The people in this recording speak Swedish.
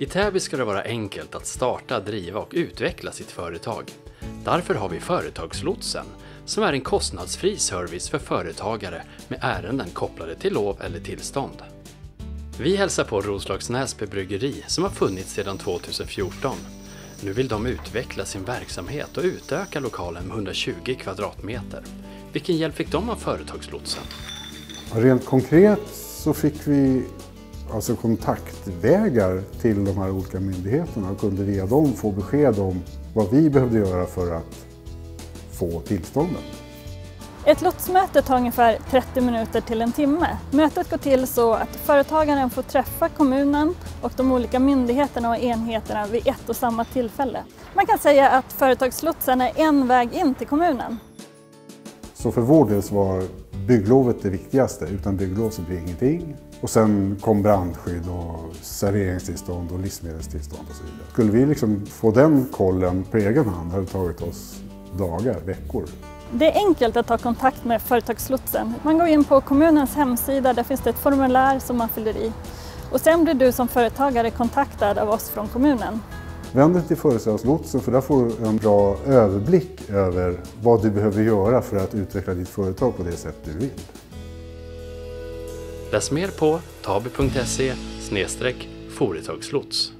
I Täby ska det vara enkelt att starta, driva och utveckla sitt företag. Därför har vi Företagslotsen, som är en kostnadsfri service för företagare med ärenden kopplade till lov eller tillstånd. Vi hälsar på Roslags Näsby Bryggeri som har funnits sedan 2014. Nu vill de utveckla sin verksamhet och utöka lokalen med 120 kvadratmeter. Vilken hjälp fick de av Företagslotsen? Rent konkret så fick vi alltså kontaktvägar till de här olika myndigheterna och kunde via dem få besked om vad vi behövde göra för att få tillstånden. Ett lotsmöte tar ungefär 30 minuter till en timme. Mötet går till så att företagaren får träffa kommunen och de olika myndigheterna och enheterna vid ett och samma tillfälle. Man kan säga att företagslotsen är en väg in till kommunen. Så för vår del så var bygglovet det viktigaste. Utan bygglov så blir det ingenting. Och sen kom brandskydd och serveringstillstånd och livsmedelstillstånd och så vidare. Skulle vi liksom få den kollen på egen hand hade det tagit oss dagar, veckor. Det är enkelt att ta kontakt med Företagslotsen. Man går in på kommunens hemsida, där finns det ett formulär som man fyller i. Och sen blir du som företagare kontaktad av oss från kommunen. Vänd dig till Företagslotsen för där får du en bra överblick över vad du behöver göra för att utveckla ditt företag på det sätt du vill. Läs mer på taby.se företagslots.